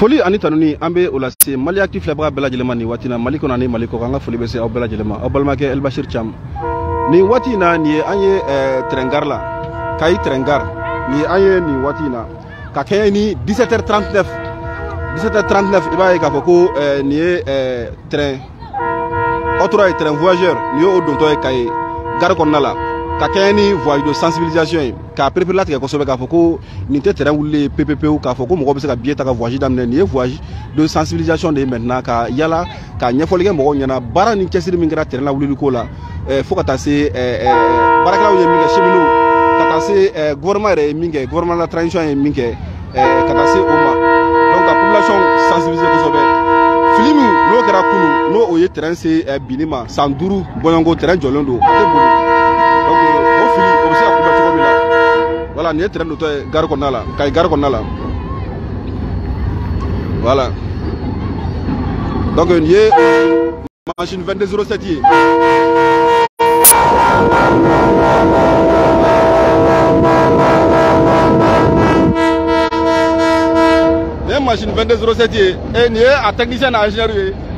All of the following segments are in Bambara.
foli ani tanuni an be o lase maliyaki filɛbaga bɛɛ lajɛlen ma nin waati na mali kɔnɔ ani mali kɔkan an ka foli bɛ se aw bɛɛ lajɛlen ma aw balimakɛ elbashir cam nin waati na nin ye an ye eh, trɛnkar la kayi trɛnkar nin ye an ye nin waati na ka kɛɲɛ ni 17 39 17 39 i b'a ye k'a fɔ ko eh, nin ye eh, trɛn ɔtura ye trɛn voyageur nin ye o dontɔ ye kaye gari kɔnɔna la ka kɛɲɛ ni voyage de sensibilisation ye k'a perepere latigɛ kosɛbɛ k'a fɔ ko nin tɛ terrain wulilen ye pepepewu k'a fɔ ko mɔgɔ bɛ se ka biye ta ka voyage daminɛ nin ye voyage de sensibilisation de ye maintenant ka yala ka ɲɛfɔli kɛ mɔgɔw ɲɛna baara ni cɛsiri min kɛra terrain la wulili ko la eh, fo ka taa se eh, eh, baarakɛlaw ye min kɛ cheminow ka taa se gouvernement yɛrɛ ye min kɛ gouvernement la transition ye min kɛ ka taa se o ma donc ka population sensibiliser kosɛbɛ fili min n'o kɛra kunu n'o o ye terrain se binni ma san duuru bɔɲɔgɔnko terrain jɔlen don a tɛ boli donc o fili o bɛ se ka kunbɛn cogo min na wala nin ye tɛrɛn dotɔ ye gari kɔnɔna la kayi gari kɔnɔna la wala donc nin ye machine 22 07 ye nin ye machine 22 07 ye e nin ye a technicien na ingénieur ye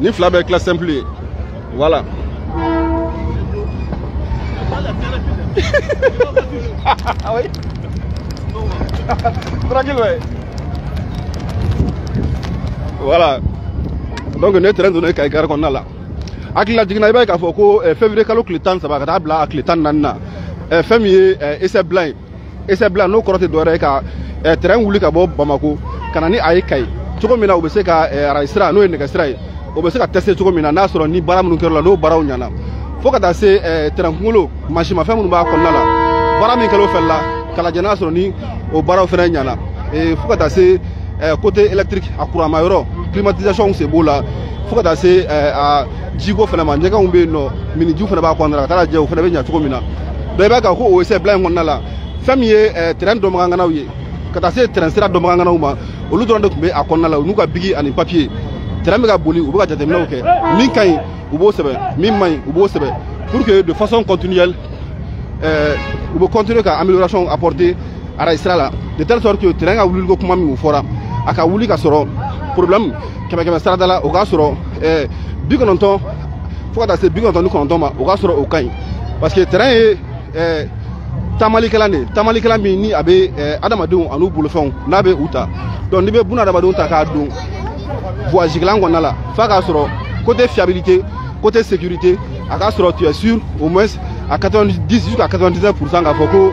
ni fila bɛɛ kila simple ye voilà ah oui tranquille ouais voilà donc ne terrain donné kayi gare kɔnɔna la a hakilila jiginna i b'a ye k'a fɔ ko eh, février kalo tile tan ni saba ka taa bila a tile tan ni naani na eh, fɛn min ye eh, essai blanc ye essai bila n'o kɔrɔ tɛ dɔwɛrɛ ye ka eh, terrain wuli ka bɔ Bamako ka na ni a ye Kayi cogo min na u bɛ se ka eh, arajo sira n'o ye nɛgɛ sira ye o bɛ se ka tester cogo min na n'a sɔrɔ ni baara minnu kɛra o la n'o baaraw ɲana fo ka taa se eh, terrain kunkolo mansimafɛn minnu b'a kɔnɔna la baara min kɛra o fɛnɛ la kalajɛ n'a sɔrɔ ni o baaraw fɛnɛ ɲana eh, fo ka taa se eh, côté électrique a kuranmayɔrɔ climatisation sen b'o la fo ka taa se eh, a jiko fana ma ɲɛgɛnw bɛ yen nɔ miniju fana b'a kɔnɔna la ka taa jɛ o fana bɛ ɲa cogo min na dɔ i b'a kan ko o sɛ bila in kɔnɔna la fɛn min ye eh, terɛn dɔnbagankanaw ye ka taa se terɛn sira dɔnbagankanaw ma olu dɔrɔn de tun bɛ a kɔnɔna la u n'u ka bigi ani papiye terɛn bɛ ka boli u bɛ ka jateminɛw kɛ min ka ɲi u b'o sɛbɛn min man ɲi u b'o sɛbɛn pour que de façon continuelle eh, u bɛ continuer ka amélioration apporter arajo sira la de telle sorte que terrain ka wulili ko kuma min fɔra a ka wuli ka sɔrɔ problème kɛmɛ kɛmɛ sarada la o k'a sɔrɔ ɛɛ bi kɔnɔntɔn fo ka taa se bi kɔnɔntɔn ni kɔnɔntɔn ma o k'a sɔrɔ o ka ɲi parce que terrain ye ɛɛ taamalikelan de ye taamalikelan min ni a bɛ ɛɛ adamadenw an'u bolofɛnw n'a bɛ u ta donc n'i bɛ buna adamadenw ta k'a don voyage gilan kɔnɔna la f'a k'a sɔrɔ côté fiabilité côté sécurité a k'a sɔrɔ tu es sûr au moins à 90 jusqu'à 99 pour cent k'a fɔ ko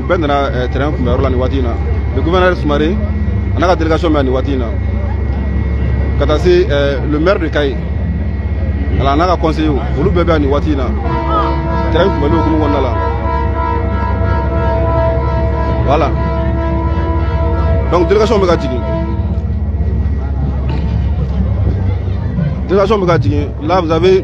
bɛɛ nana eh, terrain kunbɛ yɔrɔ la nin waati in na le gouverneur Sumare a n'a ka délégation bɛ yan nin waati in na ka taa se eh, le maire de Kayi ala n'a ka conseiller olu bɛɛ bɛ yan nin waati in na terrain kunbɛli hukumu kɔnɔna la voilà donc délégation bɛ ka jigin délégation bɛ ka jigin là vous avez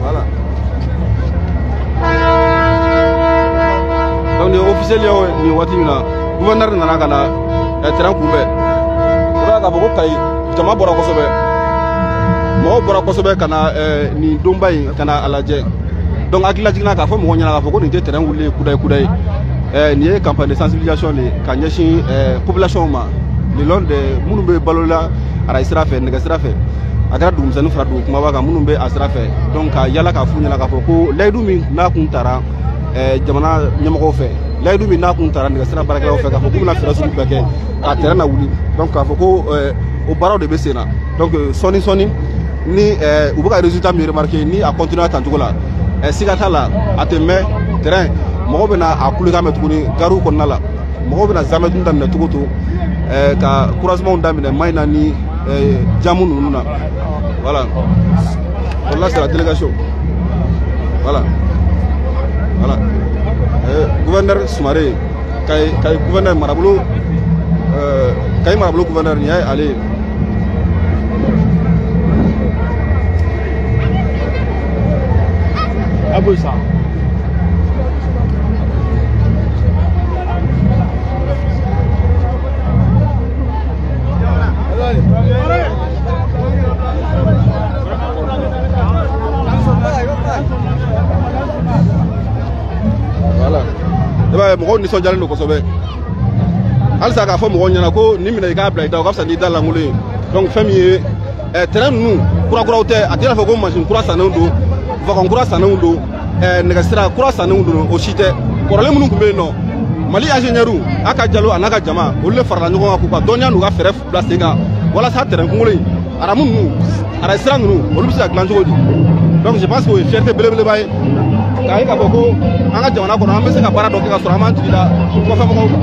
Voilà. Donc nin officiel y'o ye nin waati in na gouverneur nana ka na eh, terrain kunbɛn o b'a k'a fɔ ko Kayi jama bɔra kosɛbɛ mɔgɔw bɔra kosɛbɛ ka na eh, nin donba in ka na a lajɛ donc hakili lajiginna k'a fɔ mɔgɔw ɲɛna k'a fɔ ko nin tɛ terrain wulilen ye kudayi kudayi eh, nin ye campagne de sensibilisation de ye ka ɲɛsin eh, population ma le long de minnu bɛ balola arayi sira fɛ nɛgɛ sira fɛ a kɛra dugumisɛnnin fara dugu kumaba kan minnu bɛ a sira fɛ donc ka yala k'a f'u ɲɛna k'a fɔ ko layidu min n'a kun tara eh, jamana ɲɛmɔgɔw fɛ layidu min n'a kun tara nɛgɛ sira baarakɛlaw fɛ k'a fɔ k'u bɛna fɛɛrɛ sugu bɛɛ kɛ k'a tɛrɛn na wuli donc k'a fɔ ko eh, o baaraw de bɛ sen na donc eh, sɔɔni sɔɔni ni eh, u bɛ ka résultat min remarquer ni a continuer tan cogo la eh, siga t'a la a tɛ mɛn terrain mɔgɔ bɛ na a kulekan mɛn tuguni gariw kɔnɔna la mɔgɔw bɛna zamɛ dun daminɛ cogo to eh, ka kurasimanw daminɛ mayi na ni eh, jamu ninnu na voilà wala sera délégation voilà voilà eh, gouverneur sumare kayi kayi gouverneur marabolo kayi marabolo gouverneur nin y'a ye ale ye Abu Sa. Voilà. I b'a ye mɔgɔw nisɔndiyalen don kosɛbɛ halisa k'a fɔ mɔgɔw ɲɛna ko nin minɛ i k'a bila i da o ka fisa n'i da lankolon ye donc fɛn min ye eh, tɛrɛn ninnu kurakuraw tɛ a tɛ n'a fɔ ko mansin kura sannenw don vakan kura sannenw don eh, nɛgɛsira kura sannenw don o si tɛ kɔrɔlen minnu tun bɛ yen nɔ mali ingénieur a ka jalo a n'a ka jama olu le farala ɲɔgɔn kan k'u ka dɔnniya n'u ka fɛɛrɛ bila sen kan walasa tɛrɛn kunkolo in aramu ninnu araye sira ninnu olu bɛ se ka dilan cogo di donc je pense que o ye fierté belebeleba ye k'a ye k'a fɔ ko an ka jamana kɔnɔ an bɛ se ka baara dɔ kɛ ka sɔrɔ an m'an jigi da kɔfɛ mɔgɔw kan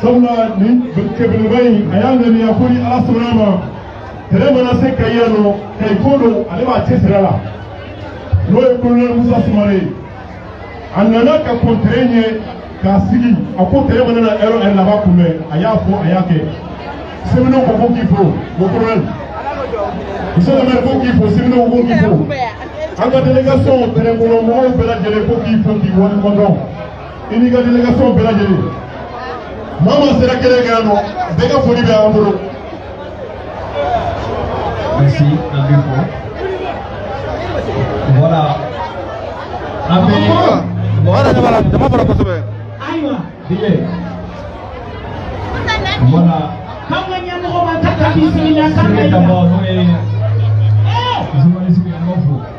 sabula nin kɛbeleba in a y'a ŋaniya ko ni ala sɔnna a ma tɛrɛ mana se kayi yan nɔ kayi ko don ale b'a cɛ sira la n'o ye kolonɛli musa sumare ye a nana ka kɔn tɛrɛ ɲɛ k'a sigi a ko tɛrɛ mana na ɛrɛ ɛrɛ laban kunbɛn a y'a fɔ a y'a kɛ sɛbɛnni ko ko k'i fo ko kolonɛli muso lamɛn ko k'i fo sɛbɛnni ko k'i fo an ka delegation tɛrɛnkɔnɔ mɔgɔw bɛɛ lajɛlen ko k'i fo k'i waleɲumandɔn i n'i ka délégation bɛɛ lajɛlen maa maa sera kelen kɛ yan nɔ bɛɛ ka foli bɛ an bolo. merci an bɛ fɔ voilà an bɛ. wara ɲɛ b'a la jama fara kosɛbɛ. ayiwa. diɲɛ. voilà. k'an ka ɲɛmɔgɔ ma ta ka bisimila k'an ka yira.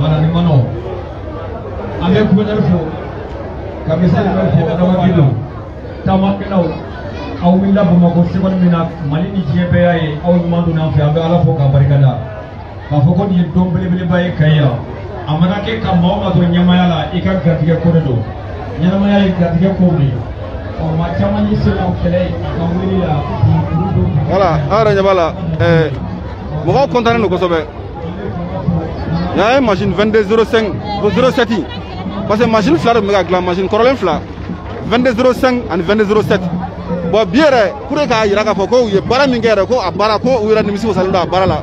Bana ni manɔ an bɛ guvɛnɛri fo ka misali bɛ fo adamaden don taamakɛlaw aw wulila bamakɔ sɛbɛnni min na mali ni diɲɛ bɛɛ y'a ye aw ɲuman donna an fɛ an bɛ ala fo k'a barika da k'a fɔ ko nin ye don belebeleba ye kayi yan a mana kɛ ka maa o maa to ɲɛmaya la i ka garijɛgɛ ko de don ɲɛnamaya ye garijɛgɛ kow de ye ɔ maa caman ye se ka kɛlɛ ye a ka wuli la k'i kuru don. wala an yɛrɛ ɲɛ b'a la ɛɛ mɔgɔw kɔntannen don kosɛbɛ nin y'a ye masini 22 05 07 in parce que masini fila de tun bɛ ka dilan masini kɔrɔlen fila 22 05 ani 22 07 bɔn bi yɛrɛ pour que k'a jira k'a fɔ ko u ye baara min kɛ yɛrɛ ko a baara ko u yɛrɛ nimisi wasalen don a baara la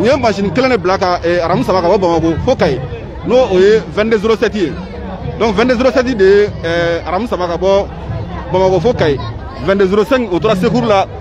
u ye masini kelen de bila ka eh, aramu saba ka bɔ bamako fo kayi n'o o ye 22 07 ye donc 22 07 de ye eh, aramu saba ka bɔ bamako fo kayi 22 05 o tora secours la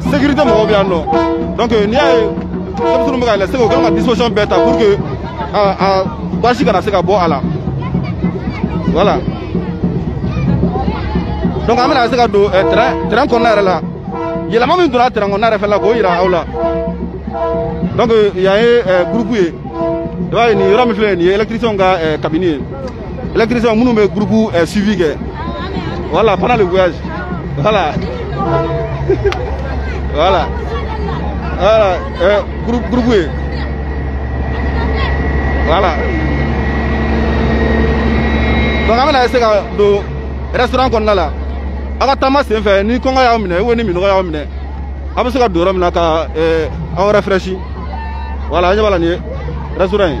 sécurité mɔgɔw bɛ yan nɔ donc n'i y'a ye denmisɛnninw bɛ ka yɛlɛ segu u kan ka disposition bɛɛ ta pour que a basi kana se ka bɔ a la voilà donc an bɛna se ka don terrain terrain kɔnɔna yɛrɛ la yɛlɛma min donna terrain kɔnɔna yɛrɛ fɛnɛ la k'o yira aw la donc yan ye groupe ye i b'a ye nin yɔrɔ min filɛ nin ye électricien ka kabini ye électricien minnu bɛ groupe eh, suivi kɛ voilà pendant le voyage voilà voilà voilà eh, groupe groupe ye voilà donc an bɛna se ka don restaurant kɔnɔna la aw ka taama sen fɛ ni kɔngɔ y'aw minɛ ou ni minɔgɔ y'aw minɛ aw bɛ se ka don yɔrɔ min na ka eh, aw refreshi voilà an ɲɛ b'a la nin ye restaurant ye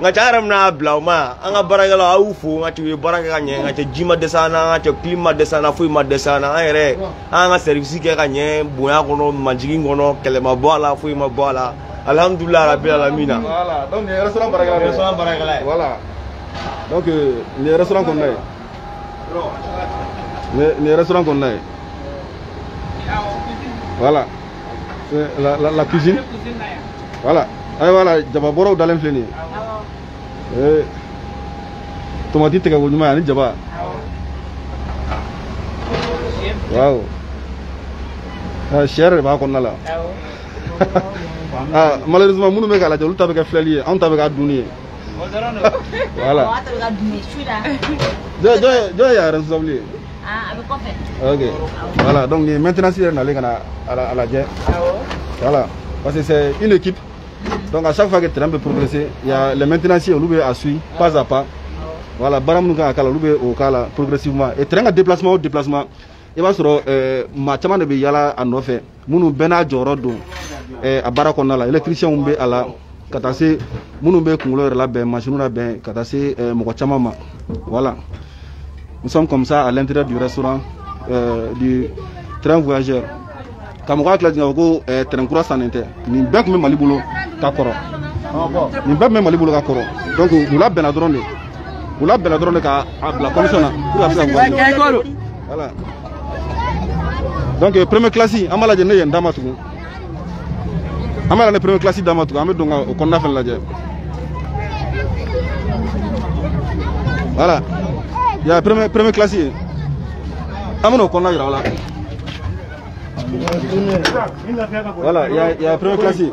nka ca yɛrɛ bɛna bila o ma an ka baarakɛla aw y'u fo nka cɛ u ye baara kɛ ka ɲɛ nka cɛ ji ma dɛsɛ an na an ka cɛ kili ma dɛsɛ an na foyi ma dɛsɛ an na an yɛrɛ an ka sɛrivisi kɛ ka ɲɛ bonya kɔnɔ majigin kɔnɔ kɛlɛ ma bɔ a la foyi ma bɔ a la alihamudulila rabi alamina. donc nin ye restaurant baarakɛla ye. restaurant baarakɛla ye. voilà donc nin ye restaurant kɔnɔna ye. nin ye restaurant kɔnɔna ye. voilà. C'est la, la, la cuisine Voilà. Et eh, voilà, jaba bɔrɔw dalen filɛ nin ye. Eh, tomati tigɛko ɲuman ani jaba. Waaw. Ah, sɛ yɛrɛ de b'a kɔnɔna la. Ah, malheureusement minnu bɛ k'a lajɛ olu ta bɛ kɛ filɛli ye anw ta bɛ k'a dunni ye. Voilà. Jɔn ye yɛrɛ sababu ye. Ah, a bɛ kɔfɛ. Ok. Voilà donc nin maintenance yɛrɛ nalen ka na a lajɛ. Awɔ. Voilà parce que c'est une équipe. Donc à chaque fois que terrain peut progresser, il y a les maintenanciers olu bɛ a suit pas à pas. Voilà baara minnu kan ka k'a la olu bɛ o k'a la progressivement et terrain ka déplacement o déplacement i b'a sɔrɔ maa caman de bɛ yaala a nɔfɛ. minnu bɛɛ n'a jɔyɔrɔ don eh, a baara kɔnɔna la électricienw bɛ a la ka taa se minnu bɛ kunkolo yɛrɛ labɛn masiniw labɛn ka taa se eh, mɔgɔ caman ma voilà nous sommes comme ça à l'intérieur du restaurant euh, du train voyageur ka mɔgɔ hakili jigin ko eh, train kura sannen tɛ nin bɛɛ tun bɛ mali bolo ka kɔrɔ nin bɛɛ tun bɛ mali bolo ka kɔrɔ donc u labɛnna dɔrɔn de u labɛnna dɔrɔn de ka a bila commission na pour que a bɛ se ka mɔgɔ voilà donc euh, première classe an b'a lajɛ ne ye n dama tugun an b'a la ne première classe dama tugun an bɛ don ka o kɔnɔna fɛnɛ lajɛ voilà ya première première classe ye an bɛna o kɔnɔna yira aw la voilà ya ya première classe ye.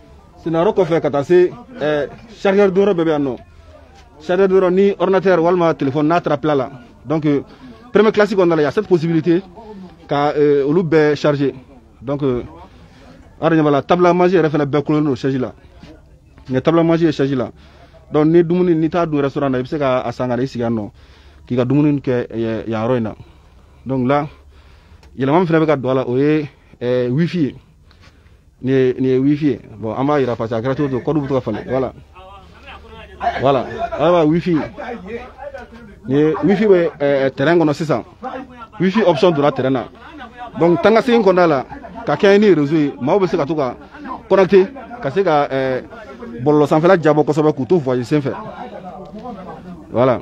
sinayɔrɔ kɔfɛ ka taa se ɛɛ chargeur donyɔrɔ bɛɛ bɛ yan nɔ chargeur donyɔrɔ ni ordinateur walima telefɔni n'a taara plat la donc euh, premier classe kɔnɔna la y a cette possibilité ka euh, olu bɛɛ charger donc euh, aw de ɲɛ b'a la table à manger yɛrɛ fana bɛɛ kulolen don siège la nka table à manger ye siège la donc ni dumuni n'i t'a dun restaurant na i bɛ se ka a san ka na i sigi yan nɔ k'i ka dumuni kɛ yan yɔrɔ in na donc la yɛlɛma min fana bɛ ka don a la o ye wifi ye nin ye wifi ye bon an b'a yira parce que a kɛra cogo cogo kɔdu bɛ to ka falen wala wala ayiwa wifi nin ye wifi bɛ ɛɛ tɛrɛn kɔnɔ sisan wifi option donna tɛrɛn na donc tan ka segin kɔnɔna la ka kɛɲɛ ni rezo ye maaw bɛ se ka to ka connecte ka se ka ɛɛ bɔlɔlɔ sanfɛla jabɔ kosɛbɛ k'u to voyage sen fɛ wala.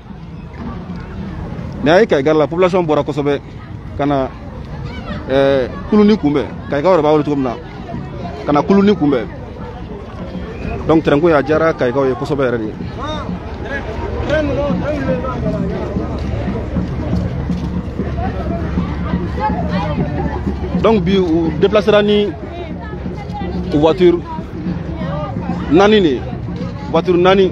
nin ye kayigari la population bɔra kosɛbɛ ka na eh, kuluni kunbɛn kayikaw yɛrɛ b'a wele cogo min na ka na kuluni kunbɛn donc tɛrɛnko ye a diyara kayikaw ye kosɛbɛ yɛrɛ de donc bi u déplacera ni voiture naani de ye voiture naani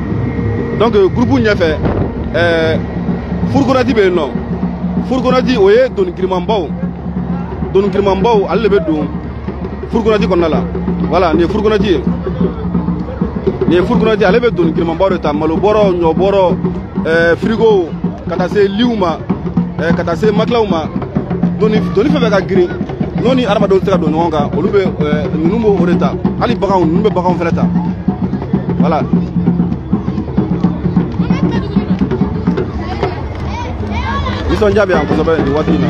donc euh, groupe ɲɛfɛ ɛɛ furukonati bɛ yen nɔ furukonati o ye doni girimanbaw doni girimanbaw ale de bɛ don furukonati kɔnɔna la wala nin ye furukonati ye nin ye furukonati ale bɛ doni girimanbaw de ta malo bɔrɔ ɲɔ bɔrɔ ɛɛ firigo ka taa se liw ma eh, ka taa se makilaw ma doni doni fɛn fɛn ka girin n'o ni hadamadenw tɛ ka don ɲɔgɔn kan olu bɛ eh, ninnu b'o o de ta hali baganw ninnu bɛ baganw fɛnɛ ta wala nisɔndiya bɛ yan kosɛbɛ nin waati in na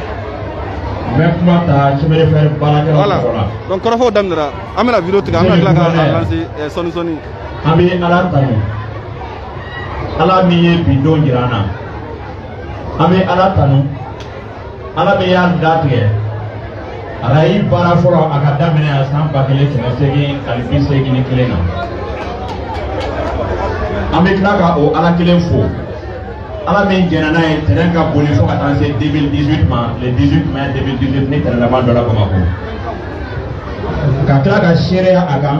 Mɛ kuma ta sɛbɛn fɛ baarakɛ wala dɔn kɔrɔfɔw daminɛra an bɛna video tigɛ an bɛna tila ka lanse eh, sɔni sɔni an bɛ ala tanu ala min ye bi don jira an na an bɛ ala tanu ala bɛ y'an da tigɛ arayi baara fɔlɔ a ka daminɛ a san ba kelen kɛmɛ seegin ani bi seegin ni kelen na an bɛ tila ka o ala kelen fo ala min jɛnna n'a ye tɛrɛn ka boli fo ka taa se 2018 ma le 18 mai 2018 ne tɛrɛn laban dɔ la bamakɔ ka tila ka seereya a kan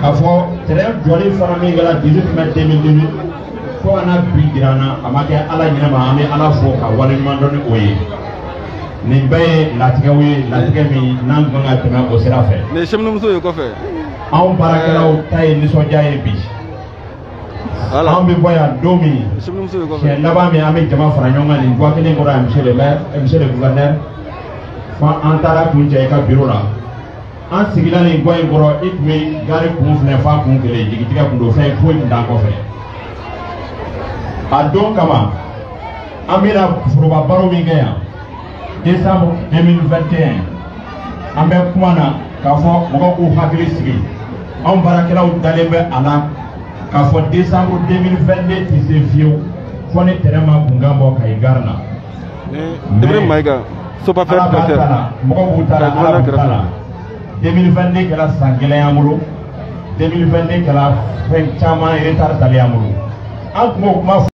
k'a fɔ tɛrɛn jɔli fana min kɛra 18 mai 2018 fo ka na bi jira an na a ma kɛ ala ɲɛnama an bɛ ala fo ka waleɲuman dɔn ni o ye nin bɛɛ ye latigɛw ye latigɛ min n'an kan ka tɛmɛ o sira fɛ. nin ye sɛminimuso ye kɔfɛ. anw baarakɛlaw ta ye nisɔndiya ye bi. anw bɛ bɔ yan don min siɲɛ laban min an bɛ jama fara ɲɔgɔn kan nin guwa kelen kɔrɔ yan monsieur le maire eh, monsieur le gouverneur fo an taara kun cɛ i ka biro la an sigila nin guwa in kɔrɔ i tun bɛ gari kun filɛ f'a kun kelen jigitigɛ kun don fɛn foyi tun t'an kɔfɛ a don kama an bɛna foroba baro min kɛ yan décembre 2021 an bɛ kuma na k'a fɔ mɔgɔw k'u hakili sigi anw baarakɛlaw dalen bɛ a la k'a fɔ décembre 2022 tɛ se fiyewu fɔ ni tɛrɛn ma kunkan bɔ kayi gari la. Ibrahim Mayiga sopa fɛn bɛɛ tɛ mɔgɔw b'u ta la ala b'u ta la 2022 kɛra san gɛlɛn y'an bolo 2022 kɛra fɛn caman retard tali y'an bolo an tun b'o kuma fɔ.